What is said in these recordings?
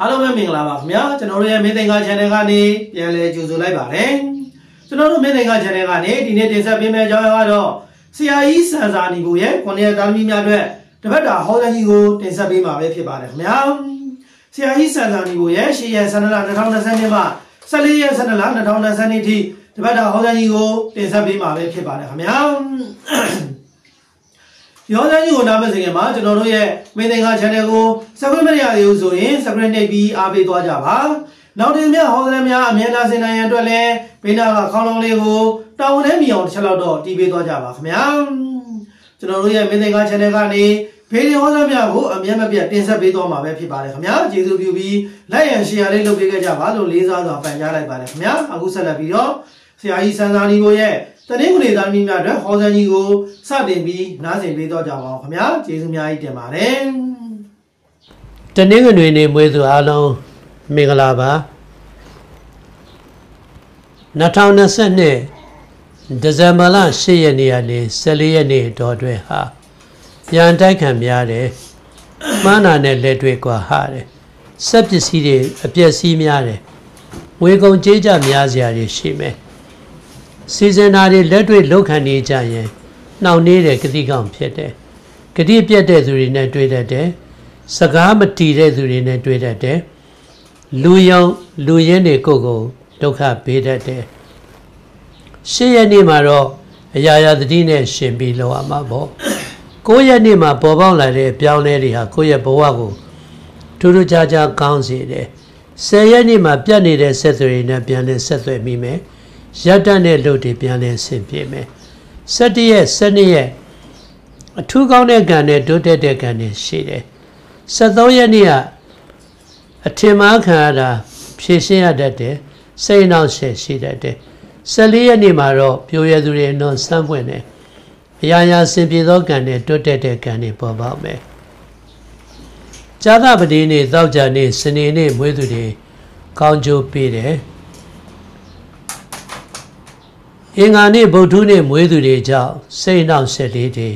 အားလုံးပဲမင်္ဂလာပါခင်ဗျာကျွန်တော်တို့ရဲ့မင်းသင်္ကာ channel ကနေပြန်လည်ကြိုဆိုလိုက်ပါတယ်ကျွန်တော်တို့မင်းသင်္ကာ channel ကနေဒီနေ့တင်ဆက်ပေးမယ့်အကြောင်းအရာကတော့ဆရာကြီးစံစာနီကိုရဲ့ခုနှစ်ရက်သားသမီးများအတွက်တပတ်တာဟောတဲ့ကြီးကိုတင်ဆက်ပေးမှာပဲဖြစ်ပါတယ်ခင်ဗျာဆရာကြီးစံစာနီကိုရဲ့ရှေ့ရက်12လ2020မှာ14ရက်12လ2020ထိတပတ်တာဟောတဲ့ကြီးကိုတင်ဆက်ပေးမှာပဲဖြစ်ပါတယ်ခင်ဗျာ ရောစမ်းကြီးကိုနားမစင်ခင်မှာကျွန်တော်တို့ရဲ့မင်းသင်္ကာ channel ကို subscribe မရသေးဘူးဆိုရင် subscribe နှိပ်ပြီးအားပေးသွားကြပါနောက်တင်မြဟောစမ်းများအမြဲတမ်းစင်နိုင်ရန်အတွက်လည်းဘေးနာကခေါင်းလုံးလေးကိုတောင်းထဲမြအောင်တစ်ချက်လောက်တော့တီးပေးသွားကြပါခင်ဗျာကျွန်တော်တို့ရဲ့မင်းသင်္ကာ channel ကနေဖေးဒီဟောစမ်းများကိုအမြဲမပြတ်တင်ဆက်ပေးသွားမှာပဲဖြစ်ပါတယ်ခင်ဗျာကျေးဇူးပြုပြီး like and share လေးလုပ်ပေးခဲ့ကြပါလို့လေးစားစွာပန်ကြားလိုက်ပါတယ်ခင်ဗျာအခုဆက်လက်ပြီးတော့ဆရာကြီးစန်းစာနီကိုရဲ့ တနင်္ဂနွေသားမိများအတွက်ဟောစံကြီးကိုစတင်ပြီးနားဆင်ပေးတော့ကြပါအောင်ခင်ဗျာကျေးဇူးများကြီးတင်ပါတယ်တနင်္ဂနွေနေ့မွေးသူအားလုံးမင်္ဂလာပါ2022ဒီဇင်ဘာလ10ရက်နေ့ကနေ14ရက်နေ့တော်တွင်ဟာပြန်တိုက်ခံများတယ်မှန်းနာနဲ့လက်တွေ့กว่าဟာတယ်စက်ပစ္စည်းတွေအပျက်စီးများတယ်ဝေကုံကြေးကြများစရာတွေရှိမယ် စီစဉ်တာတွေလက်တွေ့လောက်ခံနေကြရင်နှောင့်နှေးတဲ့ဂတိကောင်ဖြစ်တယ်ဂတိပြတ်တဲ့သူတွေနဲ့တွေ့တတ်တယ်စကားမတီးတဲ့သူတွေနဲ့တွေ့တတ်တယ်လူယောင်လူရင်းတွေကိုကိုဒုက္ခပေးတတ်တယ်ရှစ်ရက်နေ့မှာတော့အရာရာတတိနဲ့ရှင်ပြီးလောက်ရမှာပေါ့ကိုးရက်နေ့မှာပေါ်ပေါက်လာတဲ့ပြောင်းလဲတွေဟာကိုယ့်ရဲ့ဘဝကိုထူးထူးခြားခြားကောင်းစေတယ်ဆယ်ရက်နေ့မှာပြတ်နေတဲ့ဆက်သွယ်တွေနဲ့ပြန်လည်ဆက်သွယ်မိမယ် ရပ်တန့်တဲ့လုပ်တွေပြန်လဲဆင်ပြေမယ်17ရက်12ရက်အထူးကောင်းတဲ့ကံနဲ့တိုးတက်တဲ့ကံတွေရှိတယ်73ရက်နေ့ကအထင်မှားခံရတာဖြည့်ရှင်းရတတ်တယ်စိတ်နှောက်ရှက်ရှိတတ်တယ်14ရက်နေ့မှာတော့ပြိုရသူတွေတော့စမ်းပွင့်တယ်အရာရာစင်ပြေသောကံနဲ့တိုးတက်တဲ့ကံတွေပေါ်ပေါက်မယ်ဇာသပတိနေ့သောကြနေ့စနေနေ့မွေးသူတွေကောင်းကျိုးပေးတယ် အင်္ဂါနေ့ဗုဒ္ဓနေ့မွေးသူတွေကြောင့်စိတ်နှောက်ဆက်လေးတွေ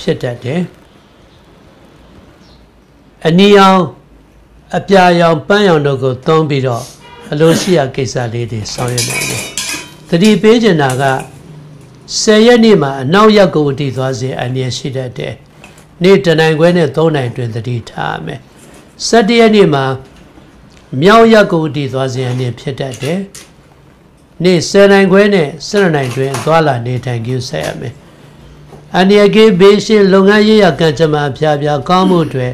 ဖြစ်တတ်တယ်အနီအောင်အပြာရောင်ပန်းရောင်တို့ကိုသုံးပြီးတော့အလိုရှိရာကိစ္စလေးတွေဆောင်ရွက်နိုင်တယ်တတိပေးကျင်တာက10ရက်နေ့မှာအနောက်ရက်ကိုတည်သွားစေအနည်းရှိတတ်တယ်နေ့တနိုင်ခွဲနဲ့3နိုင်တွင်တတိထားမယ်17ရက်နေ့မှာမြောက်ရက်ကိုတည်သွားစေအနည်းဖြစ်တတ်တယ် နေ့10နိုင်ခွဲနဲ့12နိုင်တွင်သွားလာနေထိုင်ကြဆက်ရမယ်။အန္တရာယ်ကေးဘေးရှင်းလုပ်ငန်းရေးရကံကြမ္မာဖြာဖြာကောင်းမှုတွေ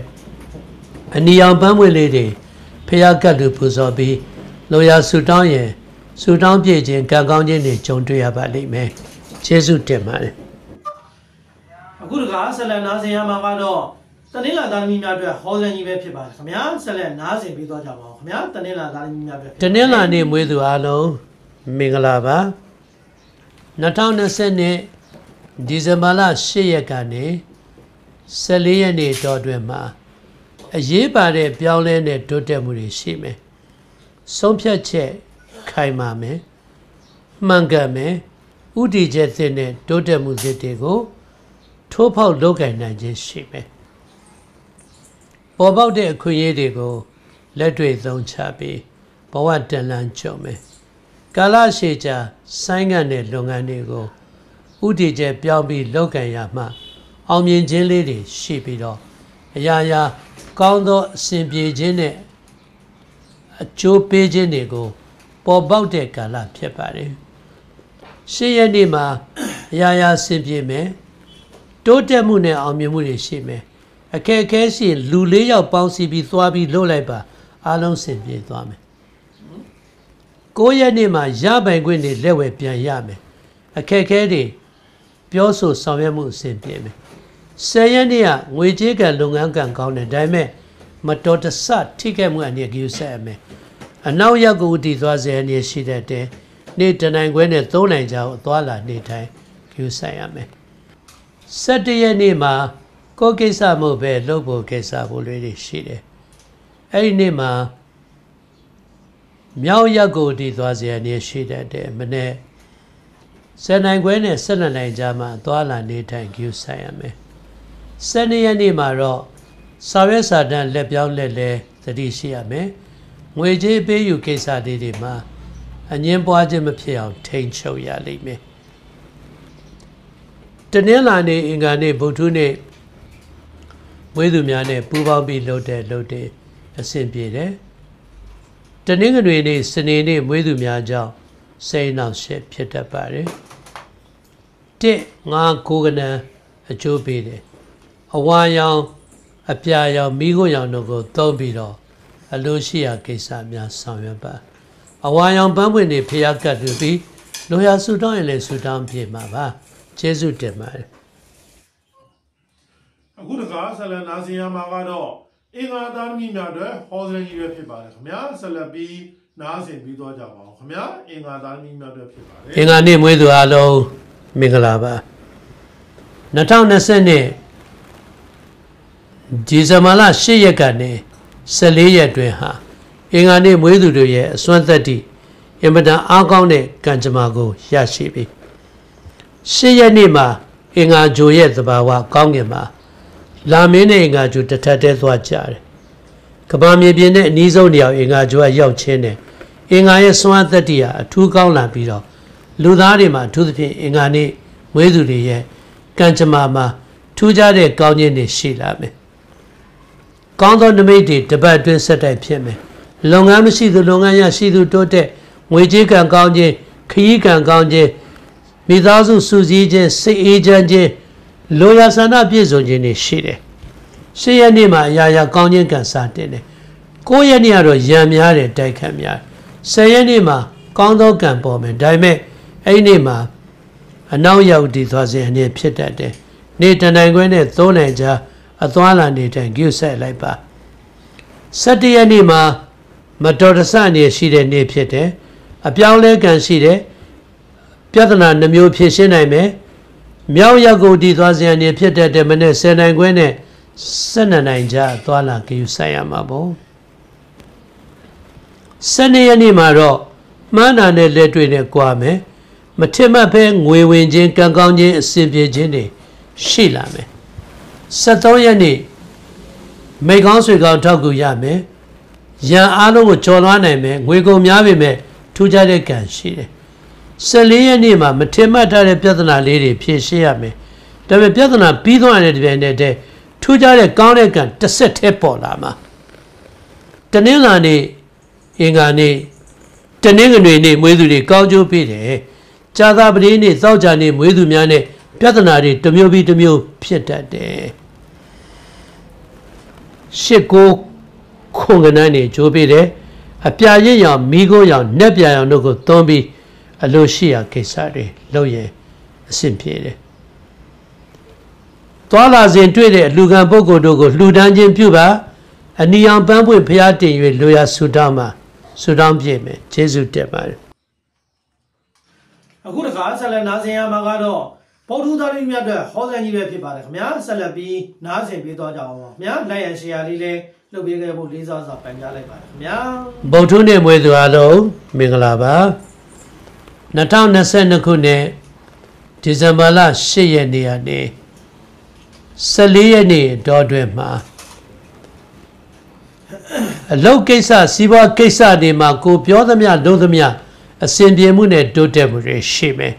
အနီအောင်ပန်းမွေလေးတွေဖျားကတ်လူပူဇော်ပြီးလိုရာဆူတောင်းရင်ဆူတောင်းပြည့်ခြင်းကံကောင်းခြင်းတွေကြုံတွေ့ရပါလိမ့်မယ်။ကျေးဇူးတင်ပါတယ်။အခုတခါဆက်လက်နားဆင်ရမှာကတော့တနင်္လာသားသမီးများအတွက်ဟောစံကြီးပဲဖြစ်ပါတယ်ခင်ဗျာဆက်လက်နားဆင်ပေးသွားကြပါဦးခင်ဗျာတနင်္လာသားသမီးများအတွက်တနင်္လာနေ့မွေးသူအားလုံး မင်္ဂလာပါ2020နှစ်ဒီဇင်ဘာလ10ရက်ကနေ14ရက်နေ့တော်တွင်မှာအရေးပါတဲ့ပြောင်းလဲတဲ့တိုးတက်မှုတွေရှိမယ်ဆုံးဖြတ်ချက်ခိုင်မာမယ်မှန်ကန်မယ်ဥတီချက်သစ်နဲ့တိုးတက်မှုသစ်တွေကိုထိုးဖောက်လုပ်ကင်နိုင်ခြင်းရှိမယ်ပေါ်ပေါက်တဲ့အခွင့်အရေးတွေကိုလက်တွေ့သုံးချပြီးဘဝတန်လန်းကြုံမယ် ကာလရှည်ကြာဆိုင်းငံ့တဲ့လုပ်ငန်းတွေကိုဥတီကျပြောင်းပြီးလုပ်ကံရမှ အောင်မြင်ခြင်းလေးတွေရှိပြီးတော့အရာရာကောင်းသောအစဉ်ပြေခြင်းနဲ့အကျိုးပေးခြင်းတွေကို ပေါ်ပေါက်တဲ့ကာလဖြစ်ပါတယ်။ရှေ့ရက်နေ့မှာအရာရာအစဉ်ပြေမယ်တိုးတက်မှုနဲ့အောင်မြင်မှုတွေရှိမယ်။အခက်အခဲရှိလူလေးယောက်ပေါင်းစည်းပြီးသွားပြီးလှုပ်လိုက်ပါအားလုံးစင်ပြေသွားမယ် 9ရက်နေ့မှာရပိုင်ခွင့်တွေလက်ဝယ်ပြန်ရမယ်အခက်ခဲတွေပြောဆိုဆောင်ရွက်မှုအဆင်ပြေမယ်10ရက်နေ့ကငွေကြေးကံလုပ်ငန်းကံကောင်းတယ်ဒါပေမဲ့မတော်တဆထိခိုက်မှုအနေနဲ့ကြည့်ဆက်ရမယ်အနောက်ရက်ကိုတည်သွားစေအနေရှိတတ်တယ်နေ့တနိုင်ခွဲနဲ့3နိုင်ကြောင်သွားလာနေထိုင်ကြည့်ဆက်ရမယ်17ရက်နေ့မှာကိုကိစ္စမဟုတ်ပဲလုပ်ဖို့ကိစ္စဖို့လေးတွေရှိတယ်အဲ့ဒီနေ့မှာ မြောက်ရက်ကိုတည်သွားစေအနေရှိတတ်တယ်မနေ့ဆယ်နိုင်ခွဲနဲ့၁၂နိုင်ကြားမှာသွားလာနေထိုင်ကြည့်ဆိုင်ရမယ်၁၂ရက်နေ့မှာတော့စာရွက်စာတမ်းလက်ပြောင်းလက်လဲသတိရှိရမယ်ငွေကြေးပေးယူကိစ္စလေးတွေမှာအငင်းပွားခြင်းမဖြစ်အောင်ထိန်းချုပ်ရလိမ့်မယ်တနင်္လာနေ့အင်္ဂါနေ့ဗုဒ္ဓနေ့မွေးသူများနဲ့ပူးပေါင်းပြီးလုပ်တဲ့လုပ်တဲ့အဆင်ပြေတယ် တနင်္ဂနွေနေ့စနေနေ့မွေးသူများကြောင့်စိတ်နှောက်ရှက်ဖြစ်တတ်ပါတယ်တစ်ငါကိုကနံအကျိုးပေးတယ်အဝါရောင်အပြာရောင်မိခိုးရောင်တို့ကိုသုံးပြီးတော့အလိုရှိရာကိစ္စများဆောင်ရွက်ပါအဝါရောင်ပန်းပွင့်တွေဖျားကတ်ပြီးလိုရာဆူတောင်းရင်လည်းဆူတောင်းပြေမှာပါကျေးဇူးတင်ပါတယ်အခုတကားဆလန်နာစီယာမှာကတော့ အင်္ဂါသားသမီးများအတွက်ဟောစရကြီးပဲဖြစ်ပါတယ်ခင်ဗျာဆက်လက်ပြီးနားဆင်ပြီးတော့ကြပါအောင်ခင်ဗျာအင်္ဂါသားသမီးများအတွက်ဖြစ်ပါတယ်အင်္ဂါနေ့မွေးသူအားလုံးမင်္ဂလာပါ2020နှစ်ဒီဇင်ဘာလ10ရက်ကနေ14ရက်တွင်ဟာအင်္ဂါနေ့မွေးသူတို့ရဲ့အစွမ်းသက်တည်အင်မတန်အားကောင်းတဲ့ကံကြမ္မာကိုရရှိပြီရှစ်ရက်နေ့မှာအင်္ဂါဂျိုရဲ့သဘာဝကောင်းကင်မှာ လာမင်းနဲ့အင်္ဂါဂျိုတထက်တဲသွားကြတယ်ကဘာမြေပြင်နဲ့အနီးဆုံးနေရာအင်္ဂါဂျိုကရောက်ချင်းတယ်အင်္ဂါရဲ့စွမ်းသက်တည်ဟာအထူးကောင်းလာပြီးတော့လူသားတွေမှာအထူးသဖြင့်အင်္ဂါနေ့မွေးသူတွေရဲ့ကံကြမ္မာမှာထူးခြားတဲ့ကောင်းခြင်းတွေရှိလာမယ်ကောင်းသောနမိတ်တွေတပတ်အတွင်းဆက်တိုက်ဖြစ်မယ်လုပ်ငန်းမရှိသူလုပ်ငန်းရရှိသူတိုးတက်ငွေကြေးကံကောင်းခြင်းခရီးကံကောင်းခြင်းမိသားစုစုစည်းခြင်းစိတ်အေးချမ်းခြင်း လိုရာဆန္ဒပြည့်စုံခြင်းတွေရှိတယ်။ရှေ့ရက်နေ့မှာအရာရာကောင်းခြင်းကံစားတင်တယ်။ကိုးရက်နေ့ကတော့ရံများတယ်တိုက်ခတ်များ။ဆယ်ရက်နေ့မှာကောင်းသောကံပေါ်မယ်။ဒါပေမဲ့အဲ့ဒီနေ့မှာအနောက်ရောက်တည်သွားခြင်းအနေဖြစ်တတ်တယ်။နေ့တန်တိုင်ခွဲနဲ့သုံးနိုင်ကြအသွားလာနေတိုင်ကျုဆက်လိုက်ပါ။၁၇ရက်နေ့မှာမတော်တဆအနေရှိတဲ့နေ့ဖြစ်တယ်။အပြောင်းလဲကံရှိတယ်။ပြဿနာနှမျိုးဖြေရှင်းနိုင်မယ် မြောက်ရက်ကိုတည်သွားစရာနေဖြစ်တဲ့မနဲ့10နိုင်ခွဲနဲ့12နိုင်ကြသွားလာကြယူဆိုင်ရမှာပေါ့12ရက်နေ့မှာတော့မှန်းတာနဲ့လက်တွေ့နဲ့ကြွားမယ်မထင်မှတ်ပဲငွေဝင်ခြင်းကံကောင်းခြင်းအစဉ်ပြေခြင်းတွေရှိလာမယ်73ရက်နေ့မိကောင်းဆွေကောင်းထောက်ကူရမယ်ရန်အားလုံးကိုကြော်လွှားနိုင်မယ်ငွေကုန်များပေမဲ့ထူးခြားတဲ့ကံရှိတယ် 14ရက်နေ့မှာမထင်မှတ်ထားတဲ့ပြဿနာလေးတွေဖြေရှင်းရမယ်ဒါပေမဲ့ပြဿနာပြီးသွားတဲ့တပြိုင်တည်းတည်းထူးခြားတဲ့ကောင်းတဲ့ကံတစ်ဆက်တည်းပေါ်လာမှာတနင်္လာနေ့အင်္ဂါနေ့တနင်္ဂနွေနေ့မွေးသူတွေကောင်းကျိုးပေးတယ်ကြာသာပတိနေ့သောကြာနေ့မွေးသူများနဲ့ပြဿနာတွေတစ်မျိုးပြီးတစ်မျိုးဖြစ်တတ်တယ်ရှစ်ကိုခုံကနန်းနေကြိုးပေးတယ်အပြာရစ်ရောင်မိခိုးရောင်နက်ပြာရောင်တို့ကိုသွန်းပြီး အလိုရှိရာကိစ္စတွေလုပ်ရင်အဆင်ပြေတယ်သွားလာစဉ်တွေ့တဲ့အလှခံပုဂ္ဂိုလ်တို့ကိုလှူဒန်းခြင်းပြုပါအနီအောင်ပန်းပွင့်ဖျားတင်၍လိုရာဆူတောင်းမှာဆူတောင်းပြည့်မယ်ယေရှုတက်ပါတယ်အခုတခါဆက်လက်နားဆင်ရမှာကတော့ဗုဒ္ဓသားလေးမြတ်အတွက်ဟောစံကြီးပဲဖြစ်ပါတယ်ခင်ဗျာဆက်လက်ပြီးနားဆင်ပေးသွားကြအောင်ပါခင်ဗျာလိုက်ရန်ရှယ်ယာလေးလေးလုပ်ပေးခဲ့ဖို့လေးစားစွာပန်ကြားလိုက်ပါတယ်ခင်ဗျာဗုဒ္ဓနဲ့မွေးသူအားလုံးမင်္ဂလာပါ 2022ခုနှစ်ဒီဇင်ဘာလ10ရက်နေ့ကနေ14ရက်နေ့တော့တွင်မှာအလုတ်ကိစ္စစီးပွားကိစ္စတွေမှာကိုပြောသမျှလုပ်သမျှအစဉ်ပြေမှုနဲ့တိုးတက်မှုတွေရှိမယ်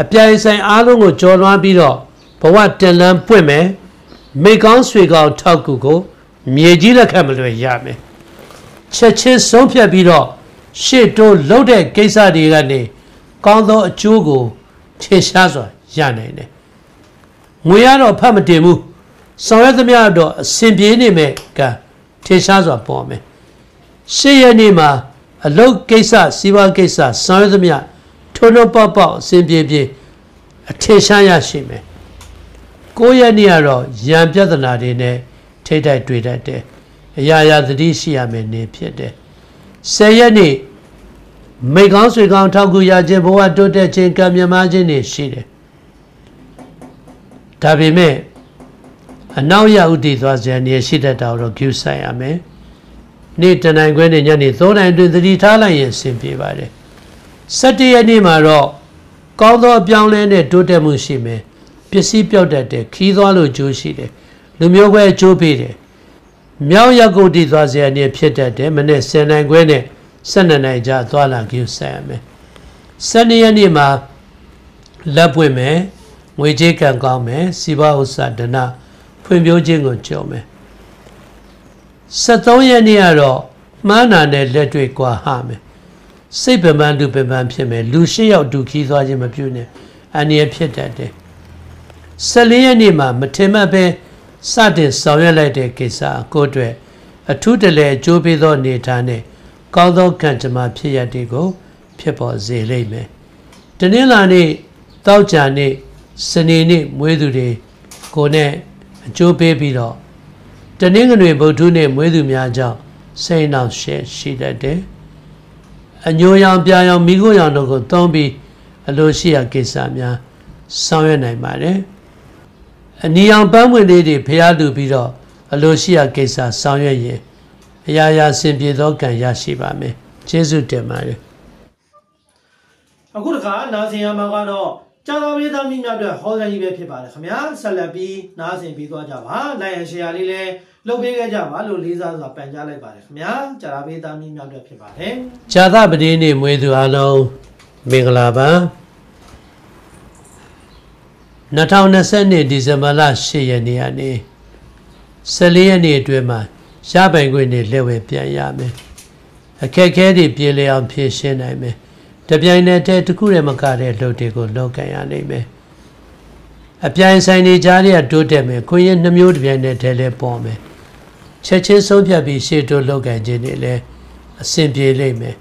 အပြိုင်ဆိုင်အားလုံးကိုကြော်လွှားပြီးတော့ဘဝတင်လန်းပွင့်မယ်မိကောင်းဆွေကောင်းထောက်ကူကိုမြေကြီးလက်ခတ်မလွယ်ရမယ်ချက်ချင်းဆုံးဖြတ်ပြီးတော့ ရှေ့တိုးလှုပ်တဲ့ကိစ္စတွေကနေကောင်းသောအကျိုးကိုထင်ရှားစွာရနိုင်တယ်။ငွေရတော့ဖတ်မတင်ဘူး။ဆောင်ရွက်သမျှတော့အစဉ်ပြေနေမဲ့ကထင်ရှားစွာပေါ်မယ်။ရှေ့ရနေ့မှာအလုတ်ကိစ္စစီးပွားကိစ္စဆောင်ရွက်သမျှထိုးထိုးပေါက်ပေါက်အစဉ်ပြေပြေအထင်ရှားရရှိမယ်။ကိုယ့်ရဲ့နေ့ကတော့ရံပြဿနာတွေနဲ့ထိတ်တိုက်တွေ့တတ်တယ်။အရာရာသတိရှိရမယ်နေဖြစ်တယ်။ 10ရက်နေ့မိကောင်းဆွေကောင်းထောက်ကူရခြင်းဘဝတိုးတက်ခြင်းကံမြမခြင်းတွေရှိတယ်ဒါပေမဲ့အနောက်ရဥတည်သွားစရာနေရှိတတ်တာတော့ကျူဆိုင်ရမယ်နေ့တနိုင်ခွဲနဲ့ညနေ3နိုင်တွင်သတိထားလိုက်ရင်အဆင်ပြေပါတယ်17ရက်နေ့မှာတော့ကောင်းသောအပြောင်းလဲနဲ့တိုးတက်မှုရှိမယ်ပစ္စည်းပြောက်တတ်တယ်ခီးသွားလို့ကျိုးရှိတယ်လူမျိုးခွဲကျိုးပေးတယ် မြောက်ရက်ကုတ်တိသွားစရာနေဖြစ်တတ်တယ်မနေ့10နိုင်ခွဲနဲ့12နိုင်ကြာသွားလာကြည့်ဆက်ရမယ်12ရက်နေ့မှာလက်ပွင့်မယ်ငွေကြေးကံကောင်းမယ်စီးပွားဥစ္စာဒနာဖွံ့ဖြိုးခြင်းကိုကြုံမယ်73ရက်နေ့ကတော့မှားနာနဲ့လက်တွေ့ကွာဟမယ်စိတ်ပမန်လူပမန်ဖြစ်မယ်လူ၈ယောက်ဒုခီးသွားခြင်းမပြုနဲ့အန္တရာယ်ဖြစ်တတ်တယ်14ရက်နေ့မှာမထင်မှတ်ပဲ စတင်ဆောင်ရွက်လိုက်တဲ့ကိစ္စကိုအတွက်အထူးတလဲအကျိုးပေးသောအနေထားနဲ့ကောင်းသောကံကြမ္မာဖြစ်ရတဲ့ကို ဖြစ်ပေါ်စေလိမ့်မယ်။တနင်္လာနေ့တောက်ကြနေ့စနေနေ့မွေးသူတွေကိုနဲ့အကျိုးပေးပြီးတော့တနင်္ဂနွေဗုဒ္ဓနေ့မွေးသူများကြောင့်စိတ်နှောက်ရှက်ရှိတတ်တယ်။အညိုရောင်ပြာရောင်မိခိုးရောင်တို့ကိုသုံးပြီးအလိုရှိရာကိစ္စများဆောင်ရွက်နိုင်ပါတယ်။ အနီအောင်ပန်းဝင်လေးတွေဖျားလူပြီးတော့အလိုရှိရာကိစ္စဆောင်ရွက်ရင်အရာရာစင်ပြေသောကံရရှိပါမယ်ကျေးဇူးတင်ပါတယ်အခုတခါနားဆင်ရမှာကတော့ကြာသာမေသားမိများအတွက်ဟောစာကြီးပဲဖြစ်ပါတယ်ခင်ဗျာဆက်လက်ပြီးနားဆင်ပြီးသွားကြပါလိုက်ရရှယ်ယာလေးလည်းလုပ်ပေးခဲ့ကြပါလို့လေးစားစွာပန်ကြားလိုက်ပါတယ်ခင်ဗျာကြာသာမေသားမိများအတွက်ဖြစ်ပါတယ်ကြာသပတိနေ့မွေးသူအလုံးမင်္ဂလာပါ 2020ဒီဇင်ဘာလ10ရက်နေ့ကနေ14ရက်နေ့အတွင်းမှာရပိုင်ခွင့်တွေလက်ဝဲပြန်ရမယ်အခက်ခဲတွေပြေလည်အောင်ဖြည့်ရှင်းနိုင်မယ်တပြိုင်နက်တည်းတစ်ခုတည်းမကတဲ့လှုပ်တွေကိုလောက်ကန်ရနိုင်မယ်အပြိုင်ဆိုင်တွေကြားတွေကတိုးတက်မယ်ခွင့်ရနှမျိုးတပြိုင်နက်တည်းလဲပေါ်မယ်ချက်ချင်းဆုံးဖြတ်ပြီးရှေ့တိုးလောက်ကန်ခြင်းတွေလည်းအဆင်ပြေလိမ့်မယ်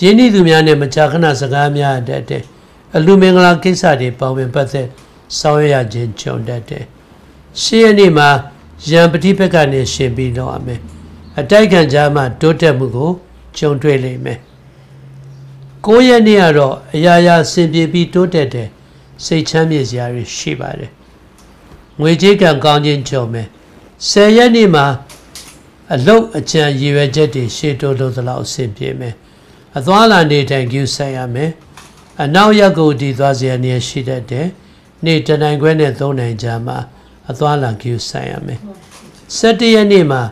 ရင်းနှီးသူများနဲ့မကြာခဏစကားများတတ်တဲ့ အလူမင်္ဂလာကိစ္စတွေပေါဝင်ပတ်သက်ဆောင်ရွက်ရခြင်းကြုံတတ်တယ်။ရှေ့ရနေ့မှာရံပတိဘက်ကနေရှင်ပြီးတော့အမယ်။အတိုက်ခံကြားမှာတိုးတက်မှုကိုကြုံတွေ့လိမ့်မယ်။ကိုးရက်နေ့ကတော့အရာရာဆင်ပြေပြီးတိုးတက်တဲ့စိတ်ချမ်းမြေစရာတွေရှိပါတယ်။ငွေကြေးကံကောင်းခြင်းကြုံမယ်။ဆယ်ရက်နေ့မှာအလုတ်အကြံရည်ရွယ်ချက်တွေရှေ့တိုးလို့သလောက်အဆင်ပြေမယ်။အသွားလာနေထိုင်ကြည့်ဆိုင်ရမယ်။ အနောက်ရက်ကိုတည်သွားစေအနေရှိတတ်တယ်နေ့တနိုင်ခွဲနဲ့၃နိုင်ကြာမှာအသွားလာကြည့်ဆိုင်ရမယ်17ရက်နေ့မှာ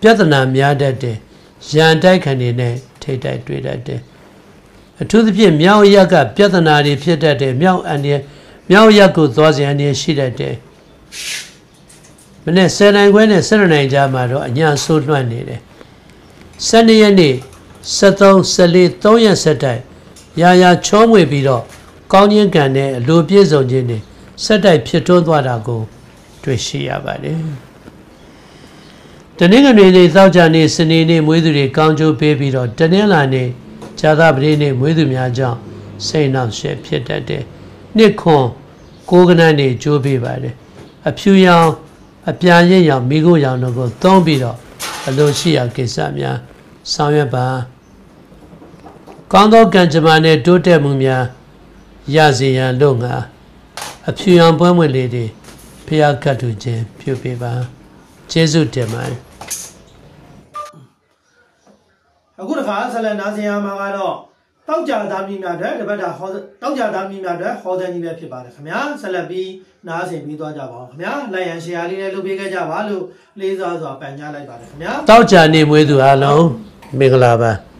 ပြဿနာများတတ်တယ်ရန်တိုက်ခံနေနဲ့ထိတ်တိုက်တွေ့တတ်တယ်အထူးသဖြင့်မြောက်ရက်ကပြဿနာတွေဖြစ်တတ်တယ်မြောက်အန်ဒီမြောက်ရက်ကိုသွားစေအနေရှိတတ်တယ်မနေ့10နိုင်ခွဲနဲ့12နိုင်ကြာမှာတော့အညာဆိုးလွှမ်းနေတယ်12ရက်နေ့73 14 3ရက်ဆက်တိုက် ရာရာချောမွေပြီးတော့ကောင်းခြင်းကံနဲ့အလိုပြည့်စုံခြင်းတွေဆက်တိုက်ဖြစ်ထွန်းသွားတာကို တွေ့ရှိရပါတယ်။တနင်္ဂနွေနေ့သောကြာနေ့စနေနေ့မွေးသူတွေကောင်းကျိုးပေးပြီးတော့တနင်္လာနေ့ဇာသပတိနေ့မွေးသူများကြောင့်စိတ်နှောင့်ယှက်ဖြစ်တတ်တယ်။နှစ်ခွန်ကိုးကနန်းနေကျိုးပေးပါတယ်။အဖြူရောင်အပြာရင့်ရောင်မိခိုးရောင်တို့ကိုသုံးပြီးတော့အလိုရှိရာကိစ္စများဆောင်ရွက်ပါ ကောင်းသောကံကြမ္မာနဲ့တိုးတက်မှုများရစေရန်လို့ငါအဖြူရောင်ပွဲမွေလေးတွေဖျားကတ်တူခြင်းပြုပေးပါကျေးဇူးတင်ပါတယ်အခုတစ်ခါဆက်လက်နားဆင်ရမှာကတော့တောက်ကြသားမိများအတွက်တပတ်တာဟောတောက်ကြသားမိများအတွက်ဟောတဲ့ကြီးပဲဖြစ်ပါတယ်ခင်ဗျာဆက်လက်ပြီးနားဆင်ပြီးသွားကြပါဦးခင်ဗျာလိုက်ရန်ရှယ်ယာလေးလည်းလုပ်ပေးခဲ့ကြပါလို့လေးစားစွာပန်ကြားလိုက်ပါတယ်ခင်ဗျာတောက်ကြနေမွေးသူအားလုံးမင်္ဂလာပါ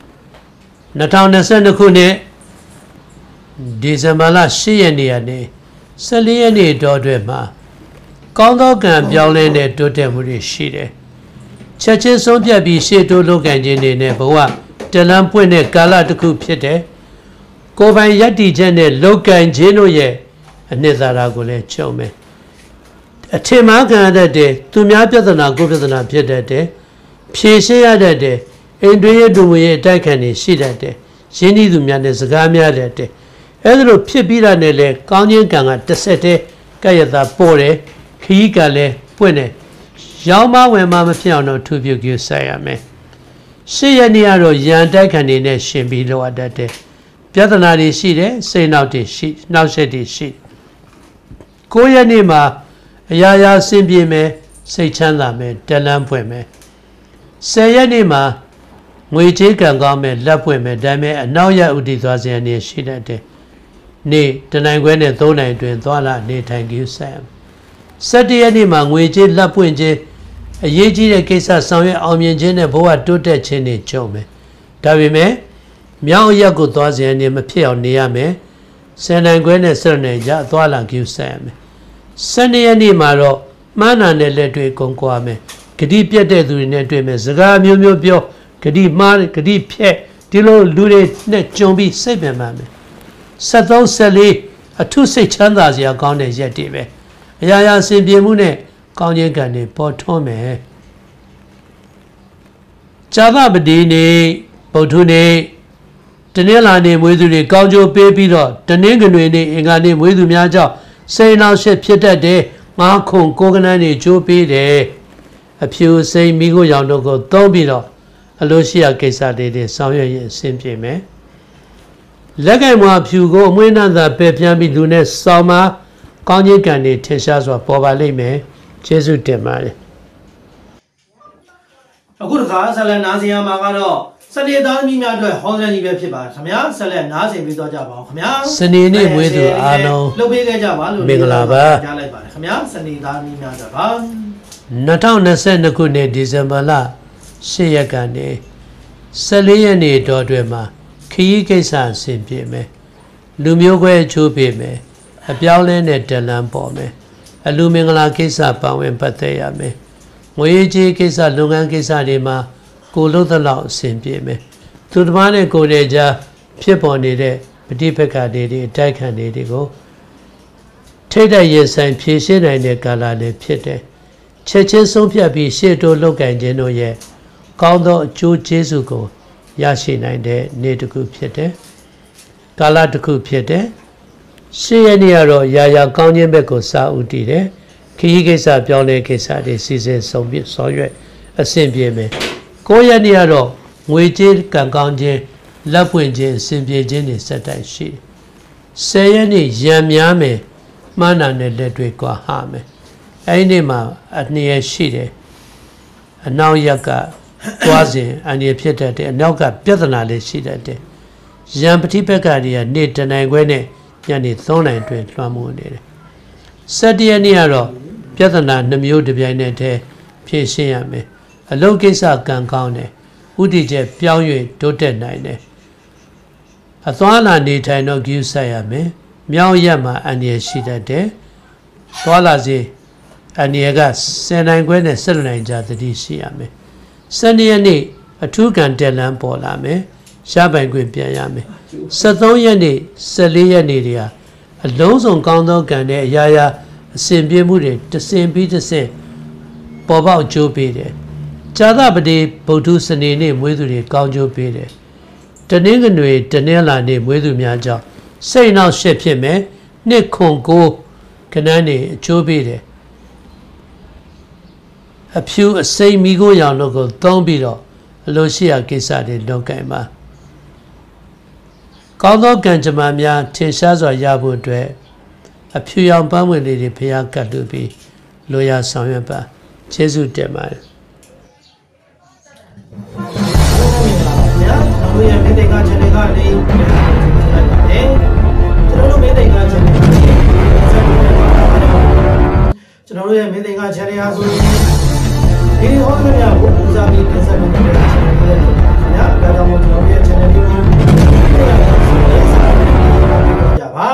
2022ခုနှစ်ဒီဇင်ဘာလ10ရက်နေ့ကနေ14ရက်နေ့တော့အတွင်းမှာကောင်းသောကံပြောင်းလဲတဲ့တိုးတက်မှုတွေရှိတယ်။ချက်ချင်းဆုံးဖြတ်ပြီးရှေ့တိုးလုပ်ကံခြင်းတွေနဲ့ဘဝတလန်းပွင့်တဲ့ကာလတစ်ခုဖြစ်တယ်။ကိုယ်ပိုင်ယက်တီချက်နဲ့လောက်ကံခြင်းတို့ရဲ့အနှစ်သာရကိုလည်းချုံမယ်။အထင်မှားခံရတဲ့သူများပြဿနာကိုပြဿနာဖြစ်တတ်တယ်။ဖြေရှင်းရတတ်တယ်။ အိမ်တွင်းရဒုံရဲ့အတိုက်ခံတွေရှိတတ်တယ်ရင်းနှီးသူများနဲ့စကားများတတ်တယ်အဲဒါလိုဖြစ်ပြီးတာနဲ့လေကောင်းခြင်းကံကတစ်ဆက်တည်းကဲ့ရတာပေါ်တယ်ခီးကလည်းပွင့်တယ်ရောင်းမဝင်မမဖြစ်အောင်တော့ထူပြုကြဆက်ရမယ်ရှေ့ရနေ့ကတော့ရန်တိုက်ခံနေနဲ့ရှင်ပြီးတော့တတ်တယ်ပြဿနာတွေရှိတယ်စိတ်နောက်တွေရှိနောက်ဆက်တွေရှိကိုရနေ့မှာအရာရာဆင်ပြေမယ်စိတ်ချမ်းသာမယ်တလန်းဖွင့်မယ်ဆယ်ရက်နေ့မှာ ငွေချေးကံကောင်းမဲ့လက်ဖွင့်မဲ့ဒါပေမဲ့အနောက်ရဥတီသွားစရာနေရှိတတ်တယ်နေ့တနိုင်ခွဲနဲ့၃နိုင်တွင်သွားလာနေထိုင်ကြည့်ဆက်ဆက်တရနေ့မှာငွေချေးလက်ပွင့်ခြင်းအရေးကြီးတဲ့ကိစ္စဆောင်ရွက်အောင်မြင်ခြင်းနဲ့ဘဝတိုးတက်ခြင်းတွေကြုံမယ်ဒါပေမဲ့မြောက်ရက်ကိုသွားစဉ်အနေမဖြစ်အောင်နေရမယ်ဆယ်နိုင်ခွဲနဲ့ဆက်နိုင်ကြအသွားလာကြည့်ဆက်ရမယ်ဆယ်နှစ်ရက်နေ့မှာတော့မှန်းနာနဲ့လက်တွေ့ကုန်ကွာမယ်ဂတိပြတ်တဲ့သူတွေနဲ့တွေ့မယ်စကားမျိုးမျိုးပြော ဂတိမှားဂတိဖြက်ဒီလိုလူတွေနဲ့ကြုံပြီးစိတ်ပင်ပန်းမယ်73 74အထုစိတ်ချမ်းသာစရာကောင်းတဲ့ရက်တွေပဲအရာရာစင်ပြေမှုနဲ့ကောင်းခြင်းကံတွေပေါ်ထွန်းမယ်ဇာသပတိနေ့ဗုဒ္ဓနေ့တနင်္လာနေ့မွေးသူတွေကောင်းကျိုးပေးပြီးတော့တနင်္ဂနွေနေ့အင်္ဂါနေ့မွေးသူများကြောင့်စိန်နောက်ရှက်ဖြစ်တတ်တယ်ငါးခုံကိုကနန်းတွေကျိုးပေးတယ်အဖြူစိန်မိခိုးရောင်တို့ကိုသုံးပြီးတော့ အလို့ရှိရကိစ္စတွေတွေဆောင်ရွက်ရင်အဆင်ပြေမယ်လက်ကင်မွာဖြူကိုအမွှေးနှံသာပယ်ပြန်ပြီးလူနဲ့စောင်းမှာကောင်းခြင်းကံတွေထင်ရှားစွာပေါ်ပါလိမ့်မယ်ကျေးဇူးတင်ပါတယ်အခုတခါဆက်လက်နားဆင်ရမှာကတော့စနေသားသမီးများအတွက်ဟောစရကြီးပဲဖြစ်ပါတယ်ခင်ဗျာဆက်လက်နားဆင်ပြီးတော့ကြပါအောင်ခင်ဗျာစနေနေ့မွေးသူအားလုံးလှုပ်ပေးခဲ့ကြပါလို့မင်္ဂလာပါကြားလိုက်ပါတယ်ခင်ဗျာစနေသားသမီးများအတွက်ပါ2022ခုနှစ်ဒီဇင်ဘာလ 10ရက်ကနေ14ရက်နေ့တော်တွင်မှာခရီးကိစ္စအဆင်ပြေမယ်လူမျိုးခွဲအချိုးပေးမယ်အပြောင်းလဲနဲ့တလန်းပေါ်မယ်အလူမင်္ဂလာကိစ္စပါဝင်ပတ်သက်ရမယ်ငွေကြေးကိစ္စလုပ်ငန်းကိစ္စတွေမှာကိုလို့သလောက်အဆင်ပြေမယ်သူတစ်ပါးနဲ့ကိုယ်နဲ့ကြားဖြစ်ပေါ်နေတဲ့ပဋိပက္ခတွေတွေအတိုက်ခံတွေတွေကိုထိတ်တဲ့ရင်ဆိုင်ဖြေရှင်းနိုင်တဲ့ကာလလည်းဖြစ်တယ်ချက်ချင်းဆုံးဖြတ်ပြီးရှေ့တိုးလောက်ကင်ခြင်းတို့ရဲ့ ကောင်းသောအကျိုးကျေးဇူးကိုရရှိနိုင်တဲ့နေ့တစ်ခုဖြစ်တယ်။ကာလတစ်ခုဖြစ်တယ်။ရှေ့ရနေ့ကတော့ရာရာကောင်းခြင်းဘက်ကိုစာဦးတည်တယ်။ခရီးကိစ္စပြောင်းလဲကိစ္စတွေစီစဉ်ဆုံးဖြတ်ဆောင်ရွက်အဆင်ပြေမယ်။ကိုးရနေ့ကတော့ငွေကြေးကံကောင်းခြင်းလက်ပွင့်ခြင်းအဆင်ပြေခြင်းတွေစက်တိုင်ရှိတယ်။ဆယ်ရက်နေ့ရံများမယ်မှန်းတာနဲ့လက်တွေ့ကွာဟာမယ်။အဲဒီနေ့မှာအနည်းရှိတယ်။အနောက်ရက်က သွားစဉ်အန္တရာယ်ဖြစ်တတ်တယ်အနောက်ကပြဿနာလေးရှိတတ်တယ်ရံပတိပက္ခတွေကနေ့တနိုင်ခွဲနဲ့ညနေ3နိုင်တွင်လွှမ်းမိုးနေတယ်စက်တရနေ့ကတော့ပြဿနာနှမျိုးတစ်ပြိုင်နက်တည်းဖြေရှင်းရမယ်အလုပ်ကိစ္စကံကောင်းတယ်ဥတီချက်ပြောင်း၍တိုးတက်နိုင်တယ်အသွားလာနေထိုင်တော့ကြည့်ဆက်ရမယ်မြောင်းရက်မှာအန္တရာယ်ရှိတတ်တယ်သွားလာစေအန္တရာယ်က10နိုင်ခွဲနဲ့17နိုင်ကြာသတိရှိရမယ် 12ရက်နေ့အထူးကံတက်လန်းပေါ်လာမယ်ရပိုင်ခွင့်ပြန်ရမယ်73ရက်နေ့14ရက်နေ့တွေဟာအလုံးစုံကောင်းသောကံနဲ့အရာရာအစဉ်ပြေမှုတွေတစင်ပြီးတစင်ပေါ်ပေါက်ကြိုးပေးတယ်ဇာသပတိဗုဒ္ဓစနေနေ့မွေးသူတွေကောင်းကြိုးပေးတယ်တနင်္ဂနွေတနင်္လာနေ့မွေးသူများကြောင့်စိတ်နှောက်ရှက်ဖြစ်မယ်နှစ်ခွန်ကိုခဏန်းနေအချိုးပေးတယ် အဖြူအစိမ့်မိကိုရောင်တို့ကိုသုံးပြီးတော့အလိုရှိရာကိစ္စတွေလုပ်ကင်ပါကောင်းသောကံကြမ္မာများထင်ရှားစွာရဖို့အတွက်အဖြူရောင်ပန်းဝင်လေးတွေဖျားကတ်လူပြီးလိုရာဆောင်ရွက်ပါကျေးဇူးတင်ပါတယ်ဗျာကျွန်တော်ရဲ့မိသိက channel ကနေလိုက်ပါတယ်ကျွန်တော်တို့မိသိက channel ကနေကျွန်တော်တို့ရဲ့မိသိက channel ဟာဆိုရင် ဒီဟောတဲ့များကိုပူဇော်ပြီးတင်ဆက်ပေးတဲ့ channel လေးတွေခင်ဗျာဒါကြောင့်မို့ကျွန်တော်ရဲ့ channel လေးကိုကြပါ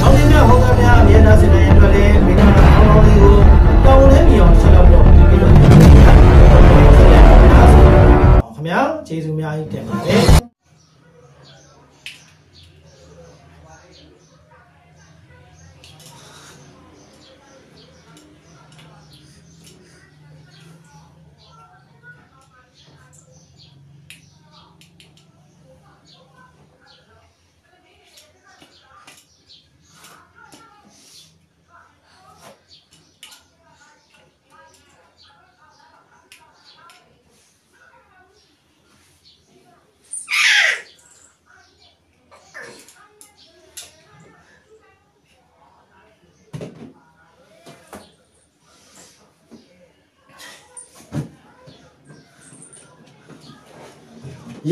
နောက်နေ့များဟောတဲ့များအမြဲတမ်းစင်နေတဲ့အတွက်လည်းမိသားစုကောင်းကောင်းလေးကိုတောင်းလဲမြင်အောင်ဆက်လုပ်တော့ပြီးတော့ခင်ဗျာကျေးဇူးများကြီးတင်ပါတယ်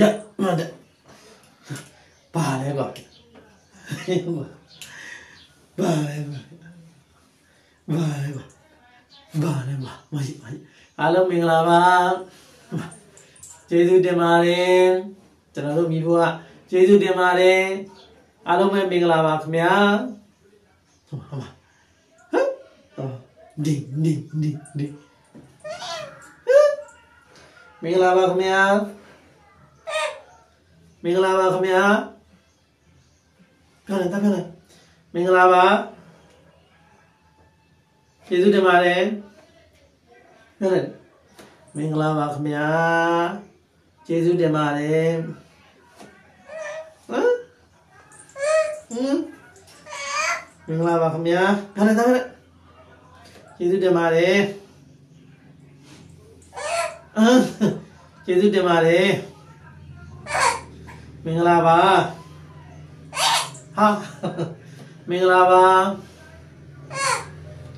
ရမှန်တယ်ပါလဲကွာပါလဲကွာပါလဲကွာဘာလဲမမရှိမရှိအားလုံးမင်္ဂလာပါကျေးဇူးတင်ပါတယ်ကျွန်တော်တို့မိဖို့ကကျေးဇူးတင်ပါတယ်အားလုံးပဲမင်္ဂလာပါခင်ဗျာဟုတ်ပါဟမ်ဒီဒီဒီဒီမင်္ဂလာပါခင်ဗျာ မင်္ဂလာပါခင်ဗျာပြောလိုက်တာပြောလိုက်မင်္ဂလာပါကျေးဇူးတင်ပါတယ်ပြောလိုက်မင်္ဂလာပါခင်ဗျာကျေးဇူးတင်ပါတယ်ဟမ်ဟမ်မင်္ဂလာပါခင်ဗျာပြောလိုက်တာပြောလိုက်ကျေးဇူးတင်ပါတယ်အမ်ကျေးဇူးတင်ပါတယ် မင်္ဂလာပါဟာမင်္ဂလာပါ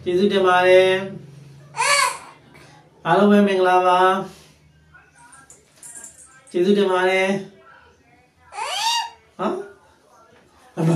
ကျေးဇူးတင်ပါတယ်အားလုံးပဲမင်္ဂလာပါကျေးဇူးတင်ပါတယ်ဟာအဘ